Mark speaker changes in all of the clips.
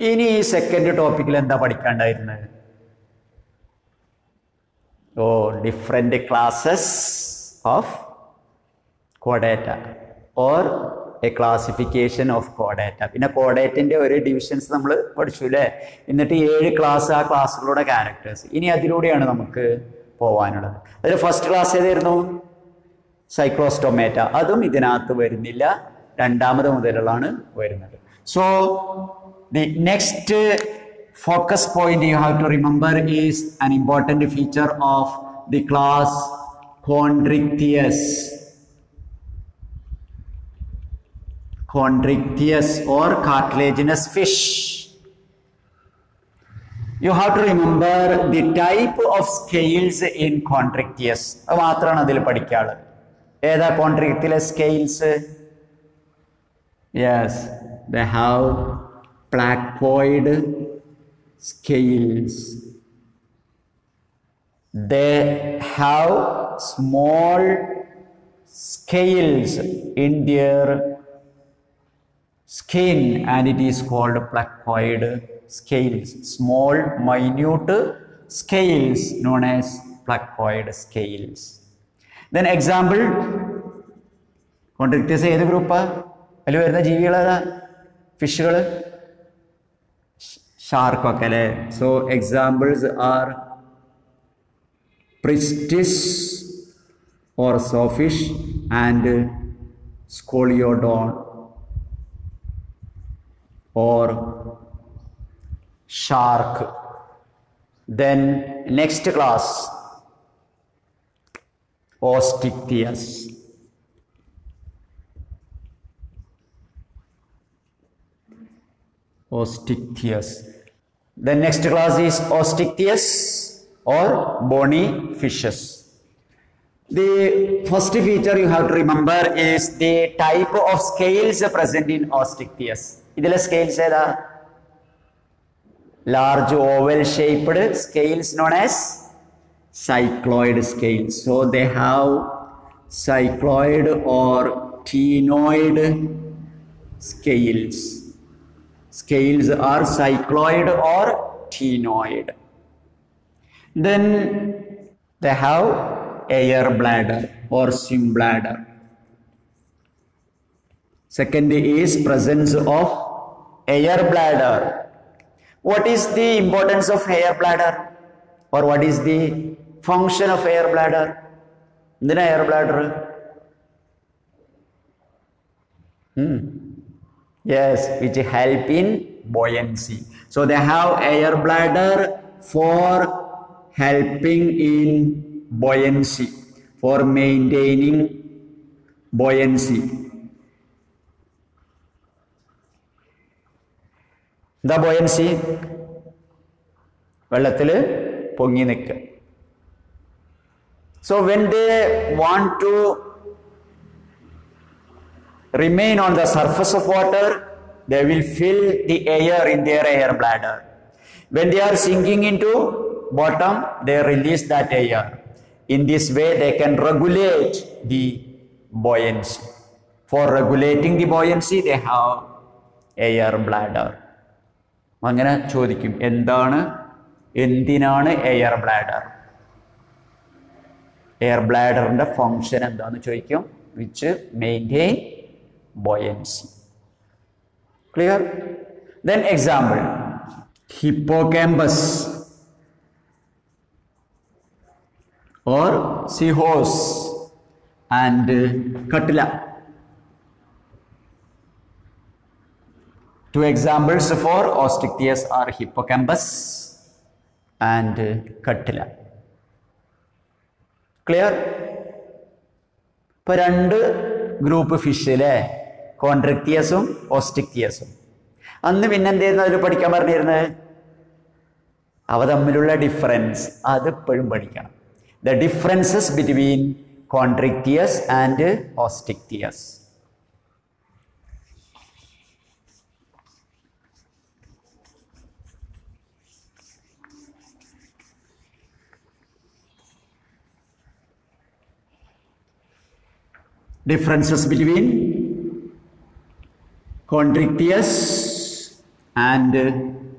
Speaker 1: ഇനി ഈ സെക്കൻഡ് ടോപ്പിക്കിൽ എന്താ പഠിക്കാണ്ടായിരുന്നത് ഓ different classes of കോഡേറ്റ or A classification of കോഡേറ്റ പിന്നെ കോഡേറ്റിന്റെ ഒരു ഡിവിഷൻസ് നമ്മൾ പഠിച്ചു അല്ലേ എന്നിട്ട് ഏഴ് ക്ലാസ് ആ ക്ലാസ്സുകളുടെ ക്യാരക്ടേഴ്സ് ഇനി അതിലൂടെയാണ് നമുക്ക് പോവാനുള്ളത്. അതിൽ ഫസ്റ്റ് ക്ലാസ് ഏതായിരുന്നു? സൈക്ലോസ്റ്റൊമേറ്റ അതും ഇതിനകത്ത് വരുന്നില്ല. രണ്ടാമത് മുതലുള്ളതാണ് വരുന്നത്. So the next focus point you have to remember is അൻ important feature of the class കോൺട്രിക്തിയസ് chondrichthyus or cartilaginous fish. You have to remember the type of scales in chondrichthyus. അത് മാത്രമാണ് അതിൽ പഠിക്കാനുള്ളത് ഏതാ കോൺട്രിക്റ്റിലെ scales yes they have placoid scales. they have small scales in their skin and it is called placoid scales small minute scales known as placoid scales then example കോൺട്രിക്റ്റീസ് ഏത് ഗ്രൂപ്പാ അതിൽ വരുന്ന ജീവികൾ ഫിഷുകൾ shark okale. So examples are pristis or sawfish and scoliodon or shark. Then next class Osteichthyes. Osteichthyes. The next class is Osteichthyes or bony fishes. The first feature you have to remember is the type of scales present in Osteichthyes. ഇതിലെ scales, ഏതാ large oval-shaped scales known as cycloid scales. So they have cycloid or ctenoid scales scales are cycloid or ctenoid. Then they have air bladder or swim bladder. Second is presence of air bladder. What is the importance of air bladder or what is the function of air bladder? Then air bladder. Hmm. yes which help in buoyancy so they have air bladder for helping in buoyancy for maintaining buoyancy എന്താ buoyancy വെള്ളത്തിൽ പൊങ്ങി നിൽക്കുക so when they want to remain on the surface of water, they will fill the air in their air bladder. When they are sinking into bottom, they release that air. In this way, they can regulate the buoyancy. For regulating the buoyancy, they have air bladder. അങ്ങനെ ചോദിക്കും എന്താണ് എന്തിനാണ് air bladder air ബ്ലാഡറിന്റെ function എന്താണെന്ന് ചോദിക്കും which maintain buoyancy. Clear? Then example, hippocampus or seahorse and cuttle. Catla. Two examples for osteichthyes are hippocampus and cuttle. Catla. Clear? ഇപ്പോൾ group group ഫിഷിലെ കോൺട്രക്തിയസും ഓസ്റ്റിക്തിയസും അന്ന് പിന്നെ എന്തായിരുന്നു അതിൽ പഠിക്കാൻ പറഞ്ഞിരുന്നത്? അവ തമ്മിലുള്ള ഡിഫറൻസ് അത് എപ്പോഴും പഠിക്കണം. The differences between Chondrichthyes and Osteichthyes differences between chondrichthyus and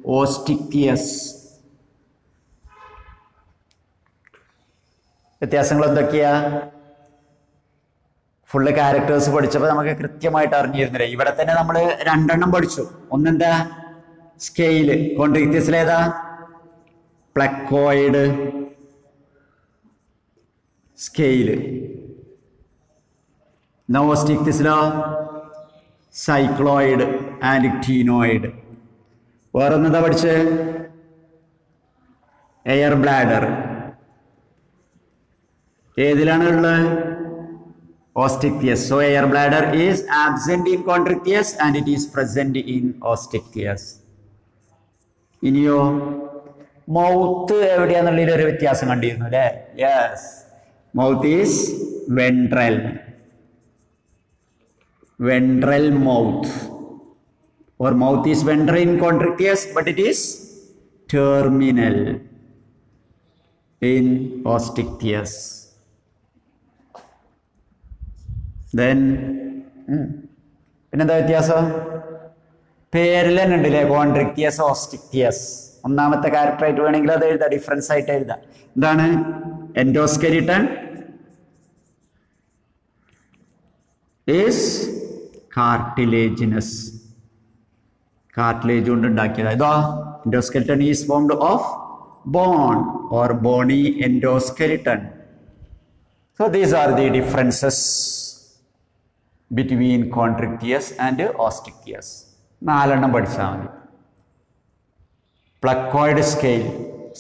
Speaker 1: Osteichthyes വ്യത്യാസങ്ങൾ എന്തൊക്കെയാ? ഫുള്ള് ക്യാരക്ടേഴ്സ് പഠിച്ചപ്പോൾ നമുക്ക് കൃത്യമായിട്ട് അറിഞ്ഞിരുന്നില്ല? ഇവിടെ തന്നെ നമ്മൾ രണ്ടെണ്ണം പഠിച്ചു. ഒന്നെന്താ? സ്കെയിൽ കോൺട്രിക്തിയസിലേതാ പ്ലക്കോയിഡ് സ്കെയിൽ നോസ്റ്റിക്തിസിലോ സൈക്ലോയിഡ് ആൻഡ് ടീനോയിഡ്. വേറൊന്നെന്താ പഠിച്ച്? Air bladder. ഏതിലാണ് ഉള്ളത് Osteichthyes. So air bladder is absent in Chondrichthyes and it is present in Osteichthyes ഇനിയോ? മൗത്ത് എവിടെയാന്നുള്ളതിൽ ഒരു വ്യത്യാസം കണ്ടിരുന്നു അല്ലേ? Yes mouth is ventral ventral mouth or mouth is ventral in contriculus but it is terminal in ostichtius then പിന്നെന്താ വ്യത്യാസം? പേരിൽ തന്നെ ഉണ്ടല്ലേ? കോൺട്രിക്തിയസ് ഓസ്റ്റിക്തിയസ് ഒന്നാമത്തെ ക്യാരക്ടർ ആയിട്ട് വേണമെങ്കിൽ അത് എഴുതാം. ഡിഫറൻസ് ആയിട്ട് എഴുതാം. എന്താണ്? എൻഡോസ്കെലിട്ടൺ ഈസ് cartilaginous cartilage കൊണ്ട് ഉണ്ടാക്കിയത് endoskeleton is formed of bone or bony endoskeleton so these are the differences between chondrichthyes and osteichthyes നാലെണ്ണം പഠിച്ചാൽ മതി placoid scale,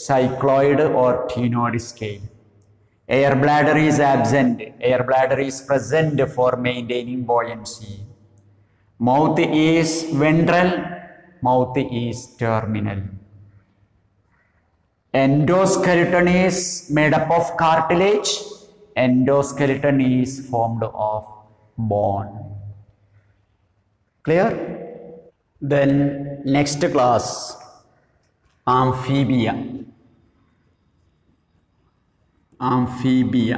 Speaker 1: cycloid or ctenoid scale. Air bladder is absent. Air bladder is present for maintaining buoyancy. Mouth is ventral, mouth is terminal. Endoskeleton is made up of cartilage. Endoskeleton is formed of bone. Clear? Then next class, amphibia. Amphibia.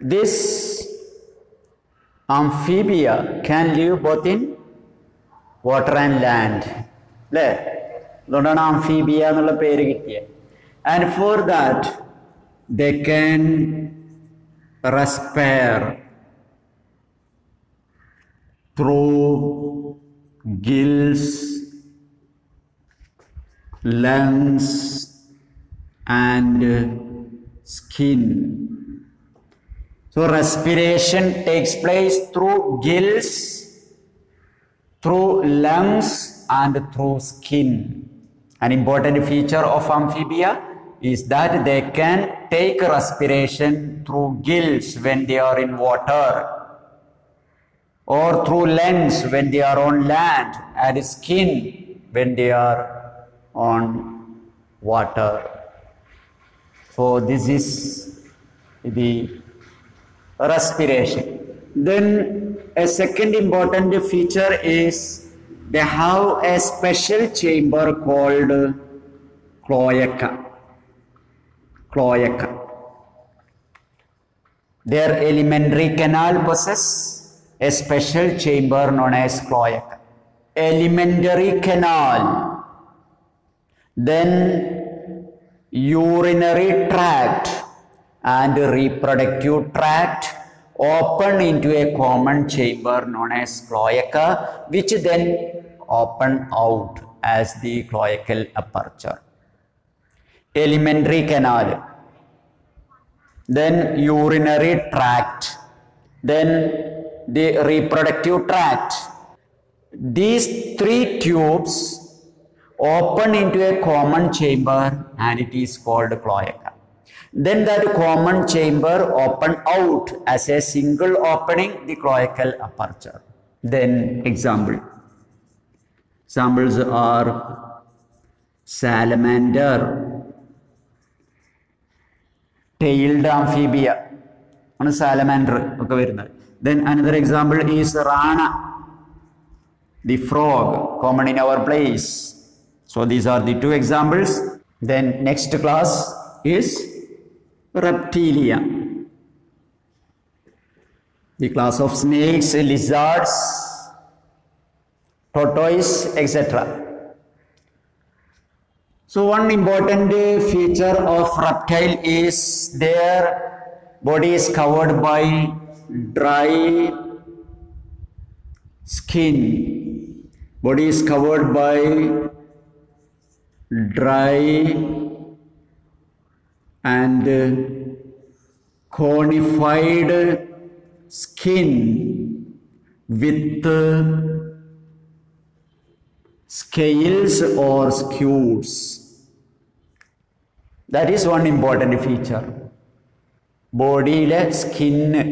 Speaker 1: This amphibia can live both in water and land അല്ലേ അതുകൊണ്ടാണ് amphibia എന്നുള്ള പേര് കിട്ടിയത് and for that the can respire through gills lungs and skin so respiration takes place through gills through lungs and through skin. An important feature of amphibia is that they can take respiration through gills when they are in water or through lungs when they are on land and skin when they are on water. So this is the respiration. Then a second important feature is they have a special chamber called cloaca. Cloaca. Their alimentary canal possess a special chamber known as cloaca. Alimentary canal. Then urinary tract and reproductive tract open into a common chamber known as cloaca which then open out as the cloacal aperture. Alimentary canal. Then urinary tract. Then the reproductive tract. These three tubes open into a common chamber and it is called cloaca then that common chamber open out as a single opening the cloacal aperture then example examples are salamander tailed amphibia ആണ് salamander ഒക്കെ വരുന്നത് then another example is rana the frog common in our place so these are the two examples then next class is reptilia. The class of snakes, lizards, tortoise, etc. So one important feature of reptile is their body is covered by dry skin. Body is covered by dry and uh, conified skin with uh, scales or scutes. That is one important feature. ബോഡിയിലെ skin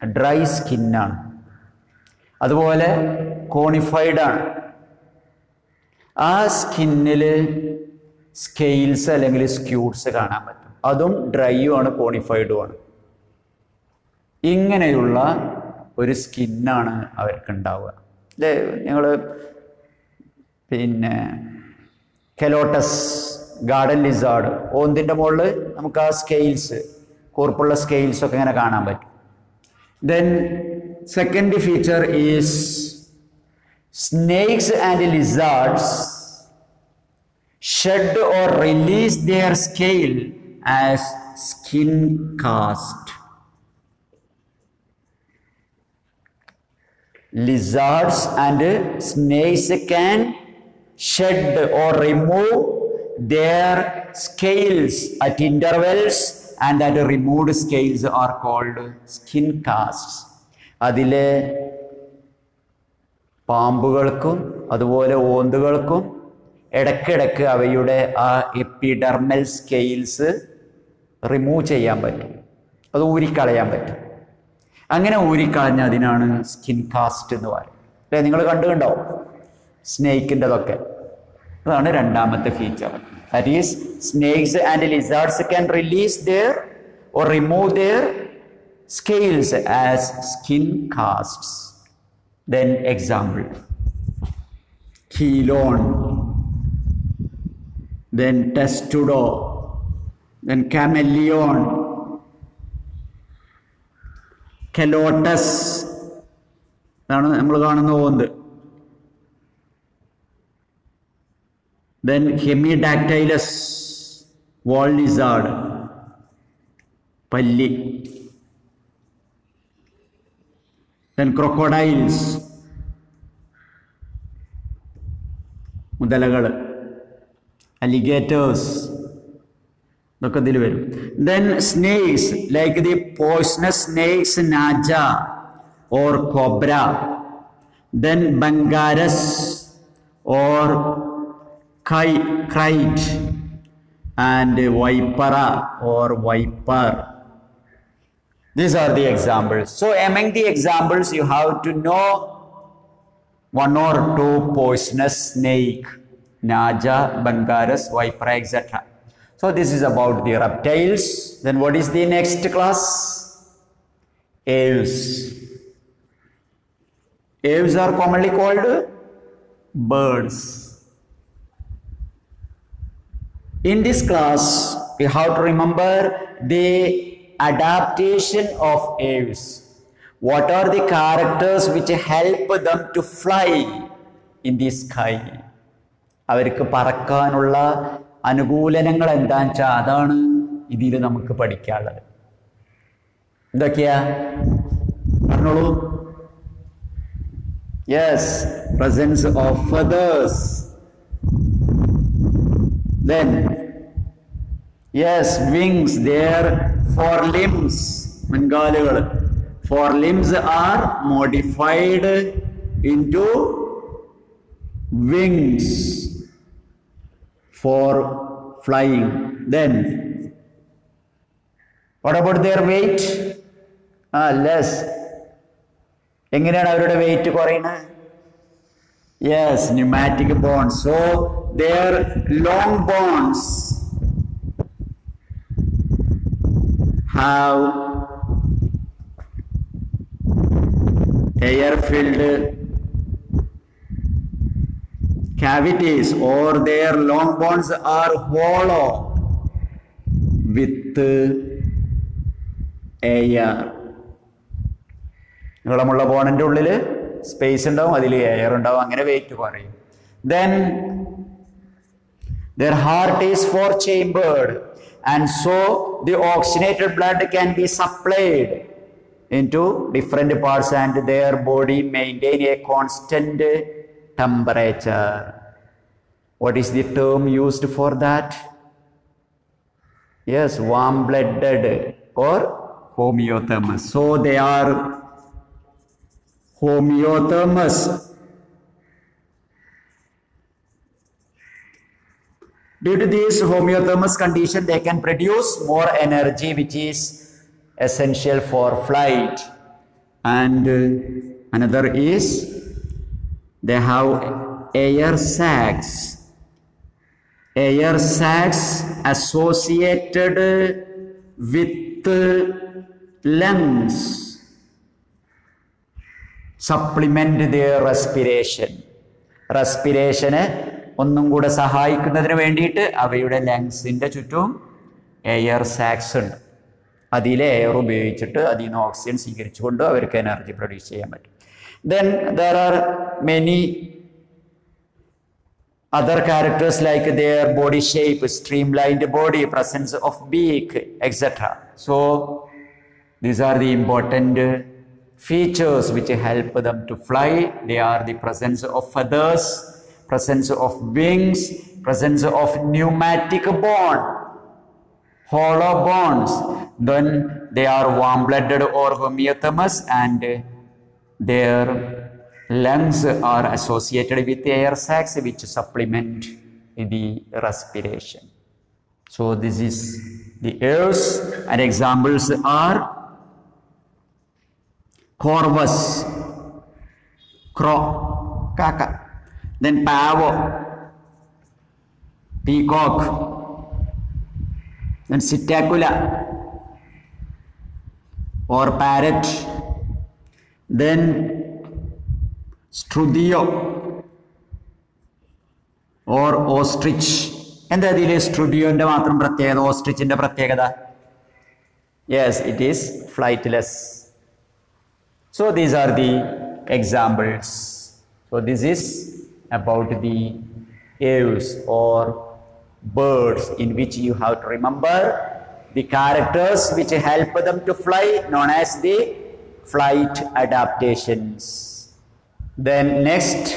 Speaker 1: dry സ്കിന്നാണ് അതുപോലെ കോണിഫൈഡാണ് ആ സ്കിന്നിൽ scales അല്ലെങ്കിൽ സ്ക്യൂട്ട്സ് കാണാൻ പറ്റും അതും ഡ്രൈയും ആണ് കോണിഫൈഡും ആണ്. ഇങ്ങനെയുള്ള ഒരു സ്കിന്നാണ് അവർക്ക് ഉണ്ടാവുക അല്ലേ ഞങ്ങൾ പിന്നെ കെലോട്ടസ് ഗാർഡൻ ലിസാർഡ് ഓന്തിന്റെ മുകളിൽ നമുക്ക് ആ സ്കെയിൽസ് കൂർപ്പുള്ള സ്കെയിൽസ് ഒക്കെ ഇങ്ങനെ കാണാൻ പറ്റും. Then second feature is snakes and lizards shed or release their scale. as skin cast. Lizards and snakes can shed or remove their scales at intervals and that removed scales are called skin casts. അതിലെ പാമ്പുകൾക്കും അതുപോലെ ഓന്തുകൾക്കും ഇടയ്ക്കിടയ്ക്ക് അവയുടെ ആ epidermal scales remove ചെയ്യാൻ പറ്റും. അത് ഊരിക്കളയാൻ പറ്റും. അങ്ങനെ ഊരിക്കളഞ്ഞ അതിനാണ് സ്കിൻ കാസ്റ്റ് എന്ന് പറയുന്നത്. അല്ലേ? നിങ്ങൾ കണ്ടോ സ്നേക്കിന്റെതൊക്കെ അതാണ് രണ്ടാമത്തെ feature that is snakes and lizards can release their or remove their scales as skin casts then example Chelone then testudo, then chameleon, Calotes അതാണ് നമ്മൾ കാണുന്ന ഓന്ത്. ദെൻ ഹെമിഡാക്ടൈലസ് വാൾ ലിസാർഡ് പല്ലി. Then crocodiles മുതലകൾ alligators Then snakes, like the poisonous snakes, Naja or Cobra. Then Bungarus or Kai, Bungarus And കൈ krait and These are the examples. So among the examples, you have to know one or two poisonous snake, naja, bungarus, viper, etc. So, this is about the reptiles. Then, what is the next class? Aves. Aves are commonly called birds. In this class, we have to remember the adaptation of aves. What are the characters which help them to fly in the sky? അവർക്ക് പറക്കാനുള്ള അനുകൂലനങ്ങൾ എന്താണെന്ന് വെച്ചാൽ അതാണ് ഇതിൽ നമുക്ക് പഠിക്കാനുള്ളത്. എന്തൊക്കെയാ പറഞ്ഞോളൂ. Yes presence of feathers then yes wings their forelimbs മുൻകാലുകൾ. Forelimbs are modified into wings for flying then what about their weight ah less എങ്ങനെയാണ് അവരുടെ വെയിറ്റ് കുറയുന്നത് Yes, pneumatic bonds. So their long bonds have air-filled cavities or their long bones are hollow with air. നീളമുള്ള ബോണിന്റെ ഉള്ളിൽ space ഉണ്ടാവും അതിൽ air ഉണ്ടാവും അങ്ങനെ weight കുറയും then their heart is four chambered and so the oxygenated blood can be supplied into different parts and their body maintain a constant temperature. What is the term used for that? Yes warm blooded or homeothermous so they are homeothermous Due to this homeothermous condition, they can produce more energy, which is essential for flight. And uh, another is they have air sacs. Air sacs associated with lungs supplement their respiration. റെസ്പിറേഷന് ഒന്നും കൂടെ സഹായിക്കുന്നതിന് വേണ്ടിയിട്ട് അവയുടെ ലങ്സിന്റെ ചുറ്റും air സാക്സ് ഉണ്ട് അതിലെ air ഉപയോഗിച്ചിട്ട് അതിൽ നിന്ന് ഓക്സിജൻ സ്വീകരിച്ചുകൊണ്ട് അവർക്ക് എനർജി പ്രൊഡ്യൂസ് ചെയ്യാൻ പറ്റും Then there are many other characters like their body shape, streamlined body, presence of beak, etc. So these are the important features which help them to fly. They are the presence of feathers, presence of wings, presence of pneumatic bone, hollow bones. Then they are warm-blooded or homeothermous and their lungs are associated with air sacs which supplement the respiration. So this is the airs and examples are corvus, crow, kaka, then pavo, peacock, then psittacula or parrot, then struthio or ostrich. and that is struthio and the ostrich in the yes it is flightless. So these are the examples. So this is about the aves or birds in which you have to remember the characters which help them to fly known as the flight adaptations then next,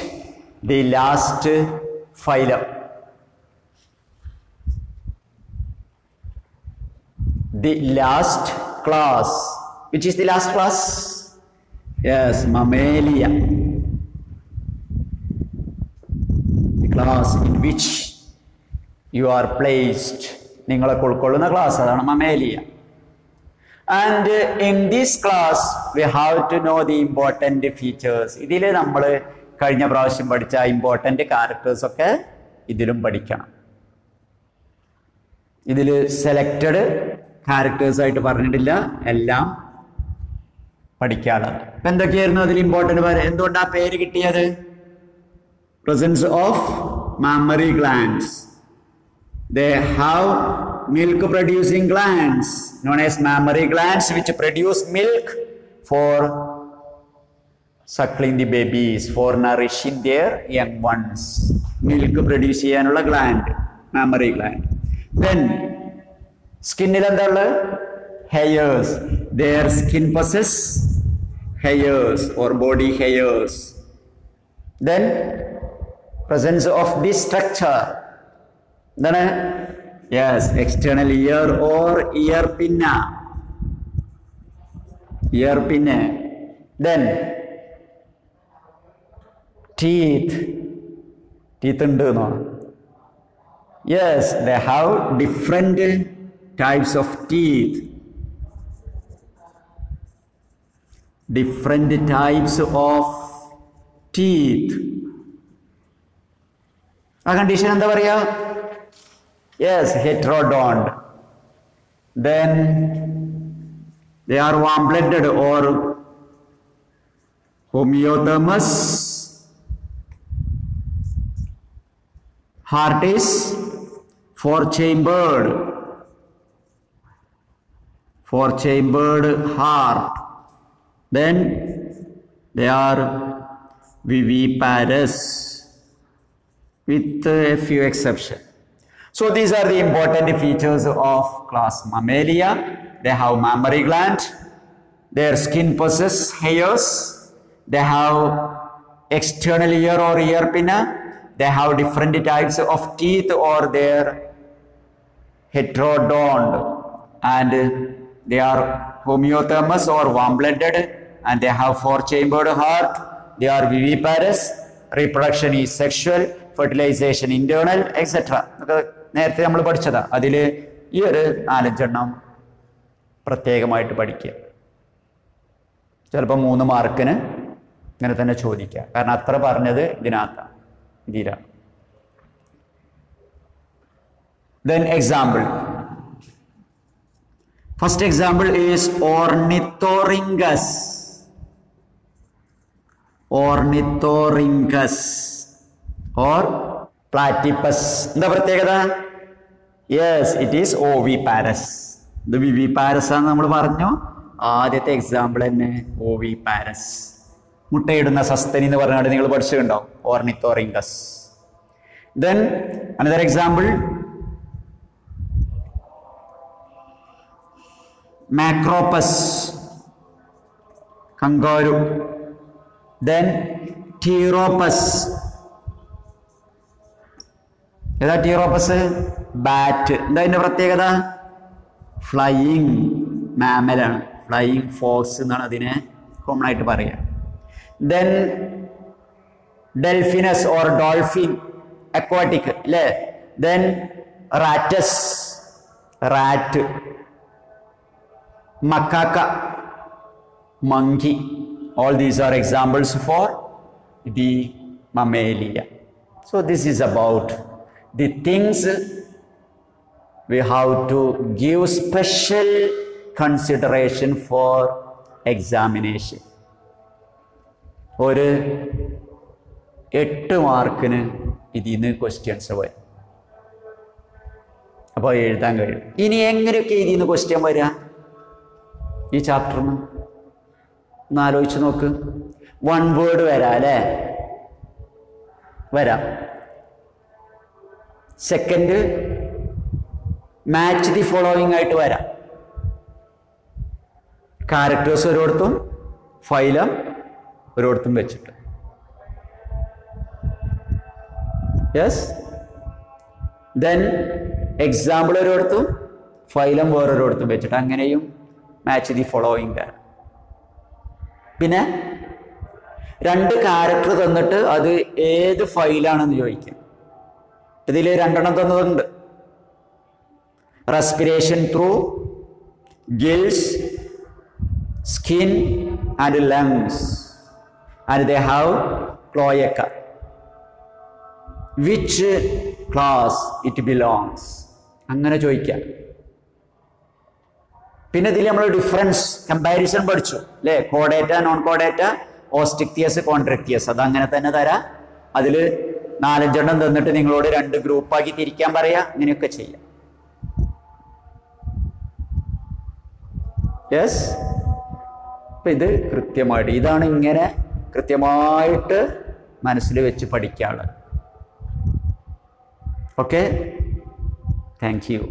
Speaker 1: the last phylum. The last class. Which is the last class? Yes, Mammalia. The class in which you are placed. നിങ്ങളൊക്കെ ഉൾക്കൊള്ളുന്ന class അതാണ് Mammalia and in this class we have to know the important features ഇതിൽ നമ്മൾ കഴിഞ്ഞ പ്രാവശ്യം പഠിച്ച important characters ഒക്കെ ഇതിലും പഠിക്കണം. ഇതിൽ സെലക്റ്റഡ് ക്യാരക്ടേഴ്സ് ആയിട്ട് പറഞ്ഞിട്ടില്ല. എല്ലാം പഠിക്കാനുള്ളത് ഇപ്പം എന്തൊക്കെയായിരുന്നു അതിൽ ഇമ്പോർട്ടന്റ് എന്തുകൊണ്ടാണ് പേര് കിട്ടിയത്? Presence of mammary glands they have milk producing glands known as mammary glands which produce milk for suckling the babies for nourishing their young ones milk produce ചെയ്യാനുള്ള gland mammary gland then സ്കിന്നിൽ എന്താ ഉള്ളത് hairs their skin possess hairs or body hairs then presence of this structure എന്താണ് yes external ear or ear pinna ear pinna then teeth teeth ഉണ്ട് എന്നോ yes they have different types of teeth different types of teeth ആ condition എന്താ പറയുക Yes, heterodont. Then they are warm-blooded or homeothermous. Heart is four-chambered. Four-chambered heart. Then they are viviparous with a few exceptions. So these are the important features of class Mammalia. They have mammary gland, their skin possesses hairs, they have external ear or ear pinna, they have different types of teeth or their heterodont. And they are homeothermous or warm-blooded. And they have four-chambered heart, they are viviparous, reproduction is sexual, fertilization internal, etc. നേരത്തെ നമ്മൾ പഠിച്ചതാ. അതിൽ ഈ ഒരു നാലഞ്ചെണ്ണം പ്രത്യേകമായിട്ട് പഠിക്കുക. ചിലപ്പോൾ മൂന്ന് മാർക്കിന് ഇങ്ങനെ തന്നെ ചോദിക്കുക. കാരണം അത്ര പറഞ്ഞത് ഇതിനകത്താണ് ഇതിലാണ് then example first example is Ornithorhynchus Ornithorhynchus or platypus എന്താ പ്രത്യേകത? Yes it is oviparous ഇത് വി വി പാരസ് ആണെന്ന് നമ്മൾ പറഞ്ഞു. ആദ്യത്തെ എക്സാമ്പിൾ തന്നെ ഓ വി പാരസ് മുട്ടയിടുന്ന സസ്തനി എന്ന് പറഞ്ഞാൽ നിങ്ങൾ പഠിച്ചിട്ടുണ്ടോ? Ornithorhynchus. Then another example Macropus kangaroo then Pteropus ഏതാ ടീറോപ്പസ് ബാറ്റ് എന്താ അതിന്റെ പ്രത്യേകത ഫ്ലൈയിങ് മാമലാണ് ഫ്ലൈയിങ് ഫോക്സ് എന്നാണ് അതിനെ കോമൺ ആയിട്ട് പറയുക then Delphinus or dolphin aquatic അല്ലേ then Rattus rat Macaca monkey. All these are examples for the mammalia. So this is about the things we have to give special consideration for examination. ഒരു എട്ട് മാർക്കിന് ഇതിൽ നിന്ന് questions വരും. അപ്പോൾ എഴുതാൻ കഴിയും. ഇനി എങ്ങനെയൊക്കെ ഇതിൽ നിന്ന് ക്വസ്റ്റ്യൻ വരിക ഈ ചാപ്റ്ററിന് ഒന്ന് ആലോചിച്ച് നോക്ക്. വൺ വേർഡ് വരാം അല്ലേ? വരാം. സെക്കൻഡ് മാച്ച് ദി ഫോളോയിങ് ആയിട്ട് വരാം. ക്യാരക്ടേഴ്സ് ഒരിടത്തും ഫൈലം ഒരിടത്തും വെച്ചിട്ട്. യെസ് ദെൻ എക്സാമ്പിൾ ഒരിടത്തും ഫൈലം വേറൊരിടത്തും വെച്ചിട്ട് അങ്ങനെയും മാച്ച് ദി ഫോളോയിങ് വരാം പിന്നെ രണ്ട് ക്യാരക്ടർ തന്നിട്ട് അത് ഏത് ഫയലാണെന്ന് ചോദിക്കും. ഇതിൽ രണ്ടെണ്ണം തന്നതുണ്ട്. Respiration through gills skin and lungs and they have cloaca which class it belongs അങ്ങനെ ചോദിക്കാം. പിന്നെ ഇതിൽ നമ്മൾ ഡിഫറൻസ് കമ്പാരിസൺ പഠിച്ചു. അല്ലേ കോഡേറ്റ നോൺ കോഡേറ്റ ഓസ്റ്റിക്തിയസ് കോൺട്രക്തിയസ് അത് അങ്ങനെ തന്നെ തരാം. അതിൽ നാലഞ്ചെണ്ണം തന്നിട്ട് നിങ്ങളോട് രണ്ട് ഗ്രൂപ്പാക്കി തിരിക്കാൻ പറയാ ഇങ്ങനെയൊക്കെ ചെയ്യാം. യെസ് അപ്പൊ ഇത് കൃത്യമായിട്ട് ഇതാണ് ഇങ്ങനെ കൃത്യമായിട്ട് മനസ്സിൽ വെച്ച് പഠിക്കാനുള്ളത്. Okay thank you